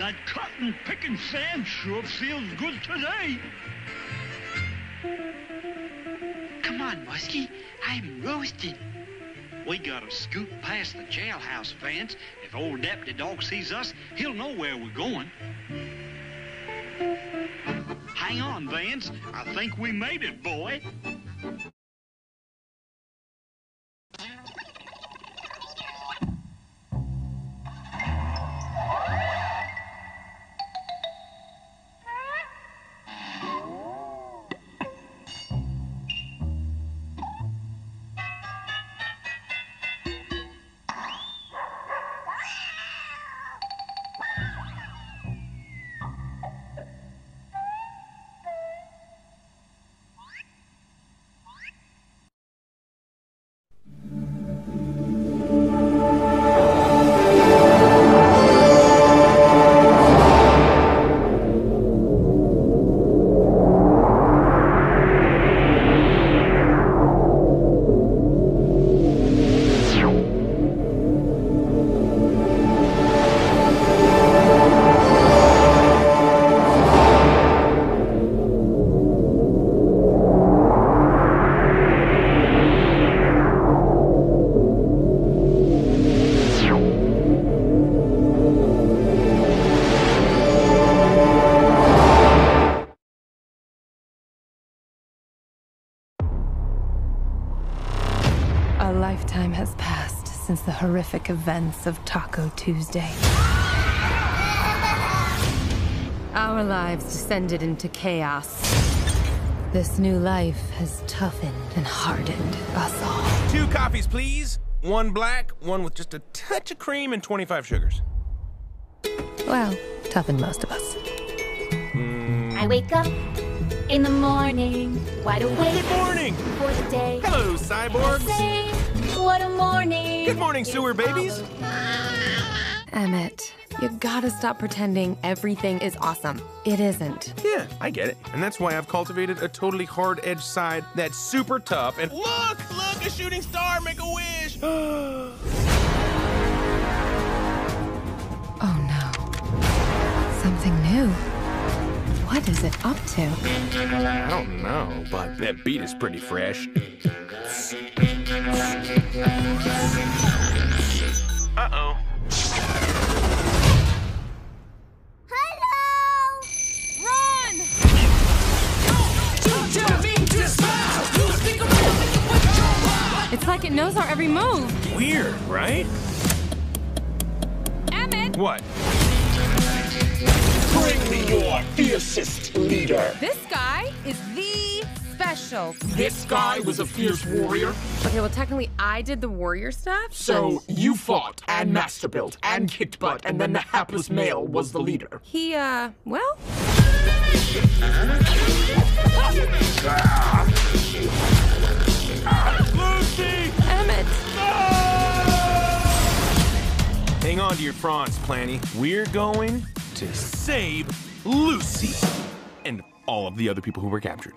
That cotton picking sand sure feels good today. Come on, Muskie. I'm roasted. We gotta scoot past the jailhouse fence. If old Deputy Dawg sees us, he'll know where we're going. Hang on, Vince. I think we made it, boy. Since the horrific events of Taco Tuesday. Our lives descended into chaos. This new life has toughened and hardened us all. Two coffees, please. One black, one with just a touch of cream and 25 sugars. Well, toughened most of us. I wake up in the morning, wide awake Good morning. for the day. Hello, cyborgs. Good morning, sewer babies. Emmett, you gotta stop pretending everything is awesome. It isn't. Yeah, I get it. And that's why I've cultivated a totally hard edged side that's super tough. And look, look, a shooting star, make a wish. Oh no. Something new. What is it up to? I don't know, but that beat is pretty fresh. Uh oh. It's like it knows our every move. Weird, right? Emmett! What? Bring me your fiercest leader. This guy is the special. This guy was a fierce warrior, Okay, well, technically, I did the warrior stuff. so you fought and master built and kicked butt, and then the hapless male was the leader. He, uh, well, Lucy! Emmett. Hang on to your fronts, Planny. We're going to save Lucy and all of the other people who were captured.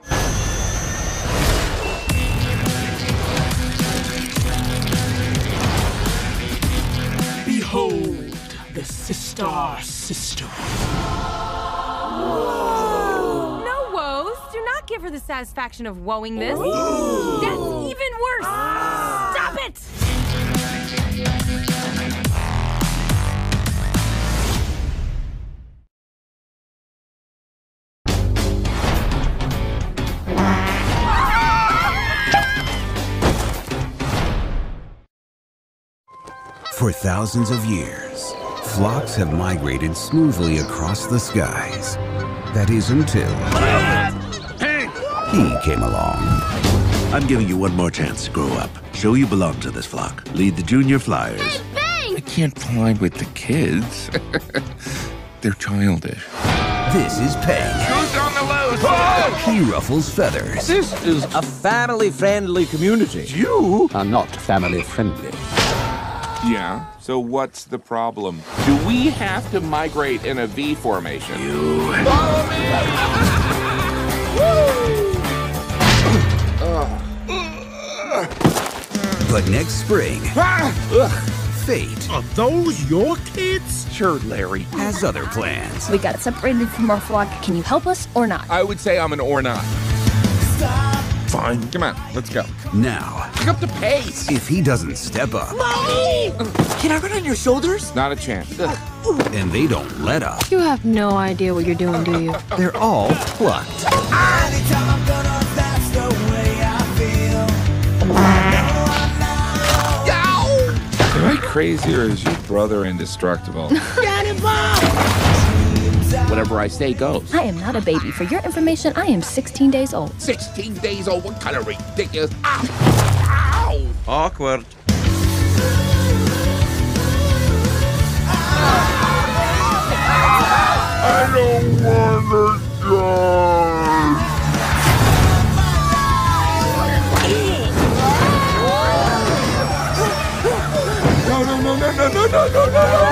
The sister sister. No woes. Do not give her the satisfaction of woeing this. That's even worse. Stop it! For thousands of years, flocks have migrated smoothly across the skies. That is until Hey! he came along. I'm giving you one more chance to grow up. Show you belong to this flock. Lead the junior flyers. I can't fly with the kids. They're childish. This is Peng. Who's on the loose? He ruffles feathers. This is a family friendly community. You are not family friendly. Yeah. So what's the problem? Do we have to migrate in a V formation? You. But next spring, fate Are those your kids? Sure, Larry. has other plans. We got separated from our flock. Can you help us or not? I would say I'm an or not. Fine. Come on, let's go. Now, Pick up the pace. if he doesn't step up Mommy! Can I run on your shoulders? Not a chance. and they don't let up, You have no idea what you're doing, do you? they're all plucked. Am I crazy or is your brother indestructible? Whatever I say goes. I am not a baby. For your information, I am 16 days old. 16 days old? What kind of ridiculous. Ow! Ow! Awkward. I don't want to die. no, no, no, no, no, no, no, no.